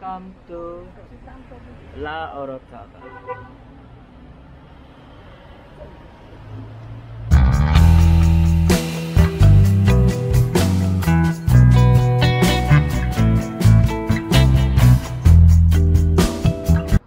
Welcome to La Orotava.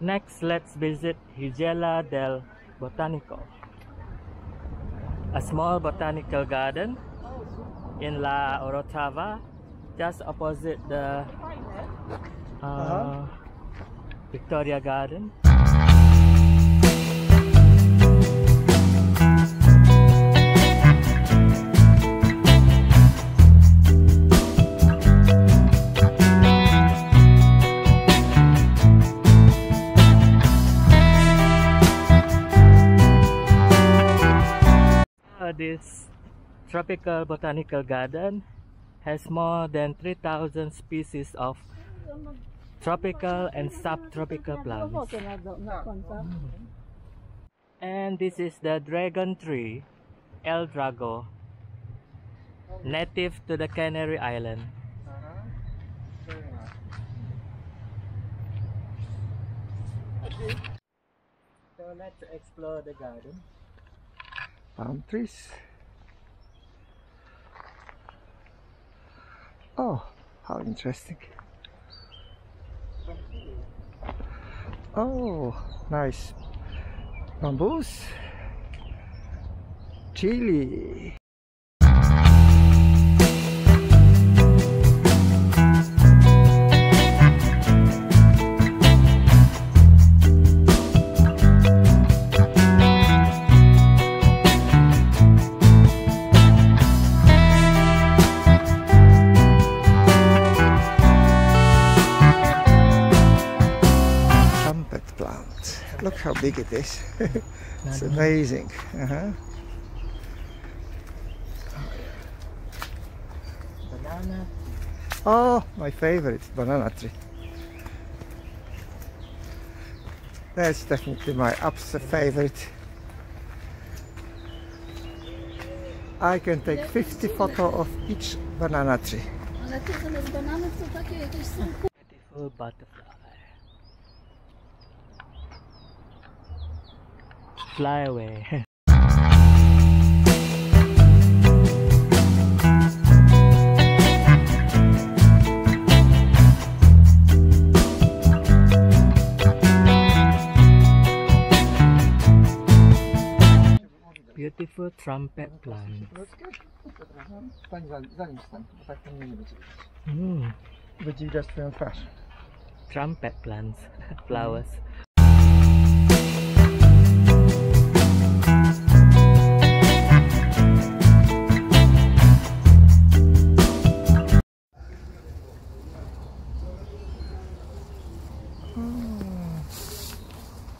Next, let's visit Higela del Botanico, a small botanical garden in La Orotava, just opposite the uh, Victoria Garden. Uh, this tropical botanical garden has more than 3000 species of tropical and subtropical plants. And this is the dragon tree, El Drago, native to the Canary Island. So let's explore the garden. palm trees. Oh, how interesting. Oh, nice. Bamboos. Chili. Big it is. it's amazing. Uh-huh. Banana. Oh, my favorite banana tree. That's definitely my absolute favorite. I can take 50 photo of each banana tree. Ale te to mnie nie będzie widać. Mm, Będzie widać twoją twarz. trumpet plants, flowers. Hmm.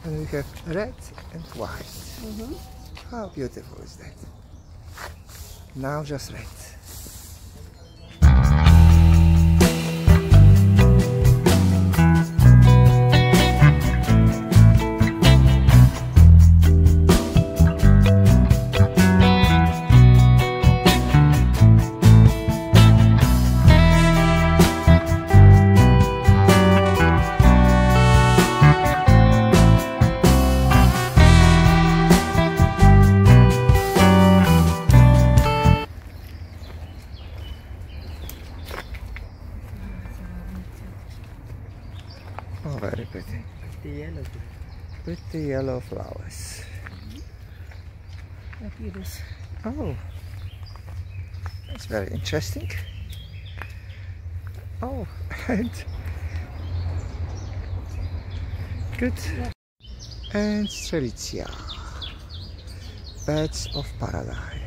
And we have red and white. Mm-hmm. How beautiful is that? Now just red. Yellow flowers. papirus. Oh, that's very interesting. Oh, and good. And Strelitzia, birds of paradise.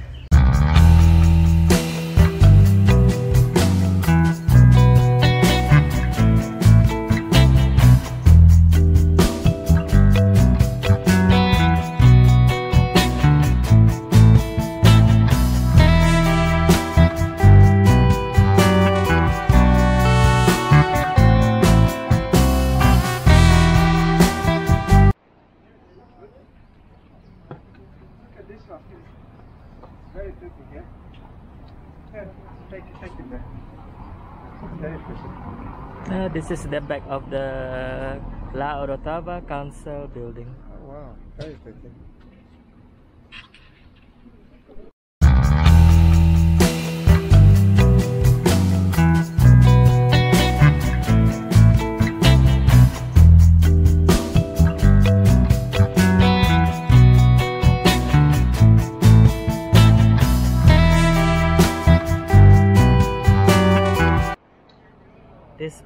This is the back of the La Orotava Council building. Oh, wow, very pretty.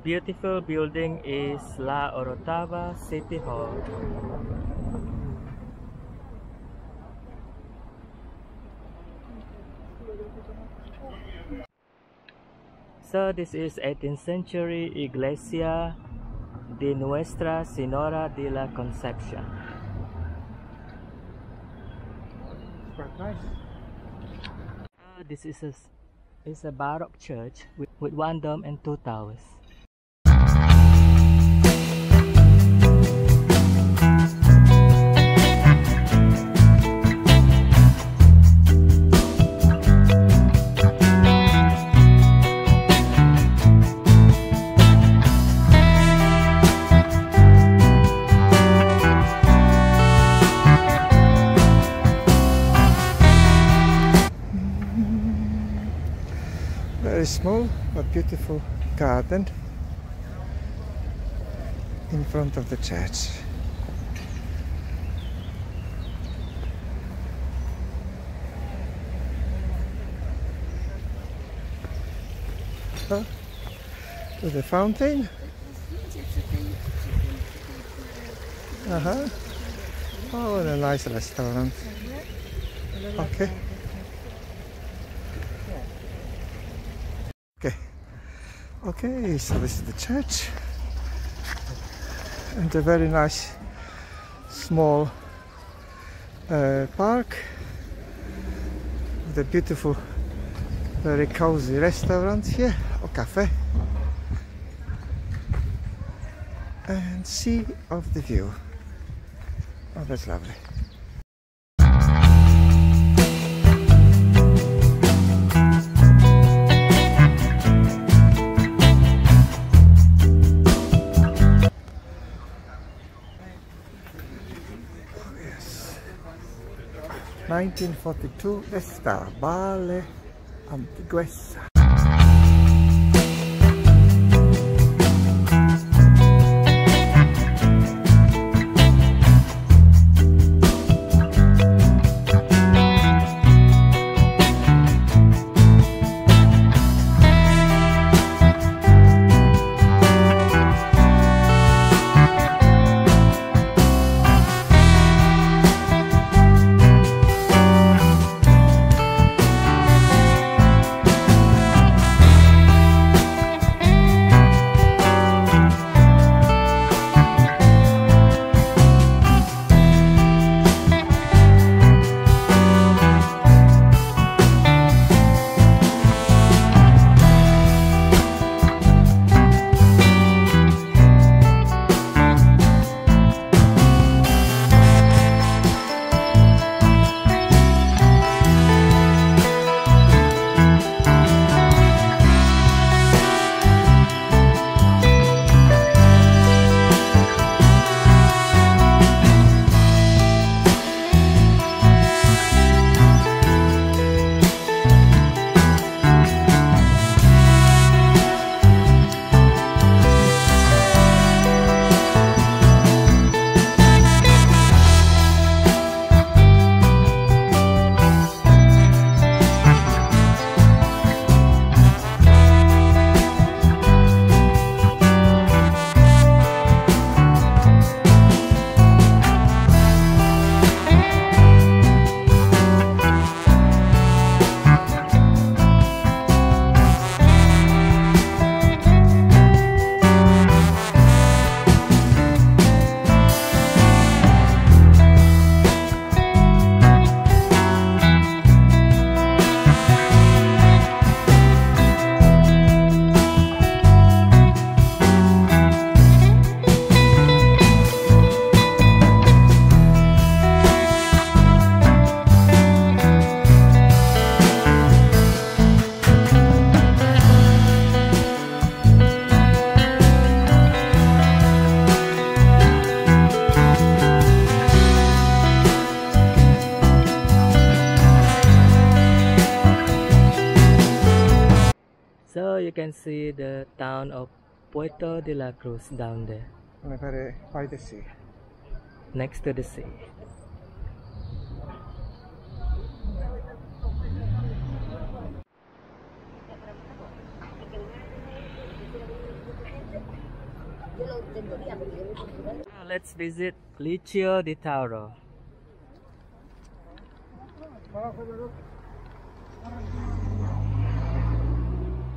Beautiful building is La Orotava City Hall. So this is 18th century Iglesia de Nuestra Señora de la Concepción. It's quite nice. Uh, this is a, is a Baroque church with, with one dome and two towers. Beautiful garden in front of the church. Huh? To the fountain. Uh huh. Oh, and a nice restaurant. Okay. Okay, so this is the church. And a very nice small uh, park with a beautiful, very cozy restaurant here or cafe. And sea of the view. Oh, that's lovely. 1942 esta Vale Antiguesa. See the town of Puerto de la Cruz down there, by the sea. next to the sea. Now let's visit Liceo de Taoro.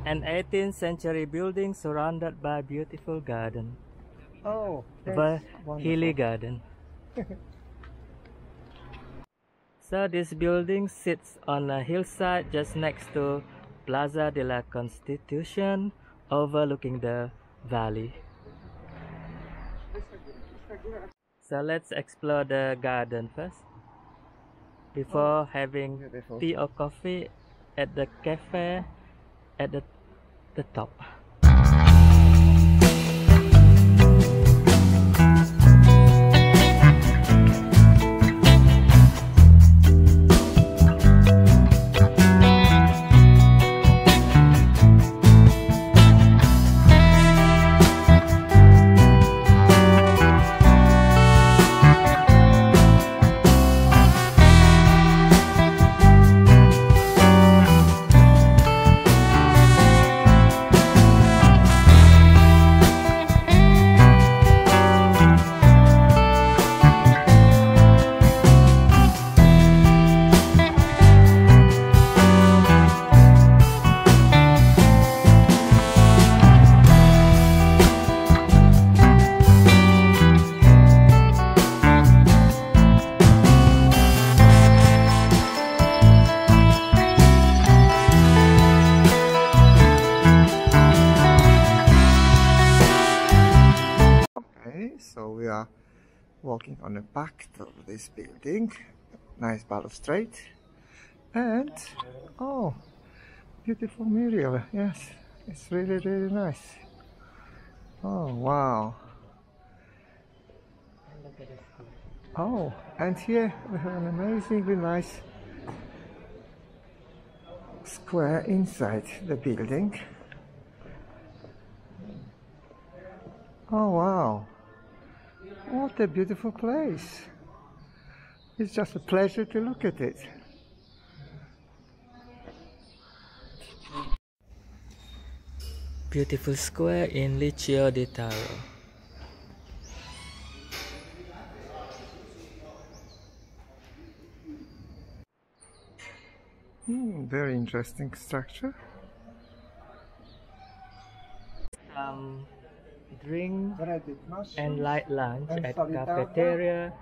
An 18th century building surrounded by beautiful garden. Oh, The Hilly Garden. so this building sits on a hillside just next to Plaza de la Constitution overlooking the valley. So let's explore the garden first before having tea or coffee at the cafe at the, the top. Walking on the back of this building. Nice balustrade. And, oh, beautiful mural. Yes, it's really, really nice. Oh, wow. Oh, and here we have an amazingly nice square inside the building. Oh wow, what a beautiful place! It's just a pleasure to look at it. Beautiful square in Liceo de Taoro. Hmm, very interesting structure. Some drink and light lunch And at. Cafeteria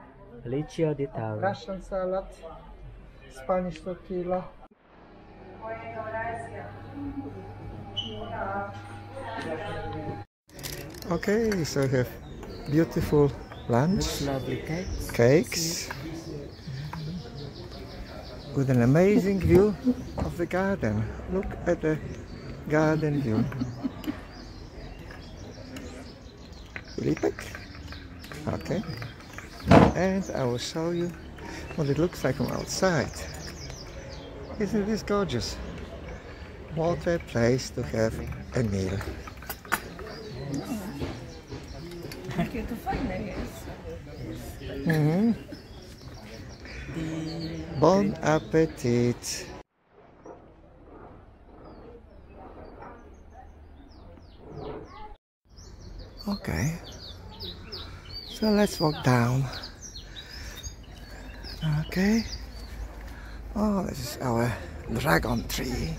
Liceo de Taoro. Russian salad, Spanish tortilla. Okay, so we have beautiful lunch. Lovely cakes. cakes with an amazing view of the garden. Look at the garden view. Filipek? Okay. And I will show you what it looks like from outside. Isn't this gorgeous? What a place to have a meal. To fajne jest. Mhm. Bon appetit. Okay. So let's walk down. Okay. Oh, this is our dragon tree.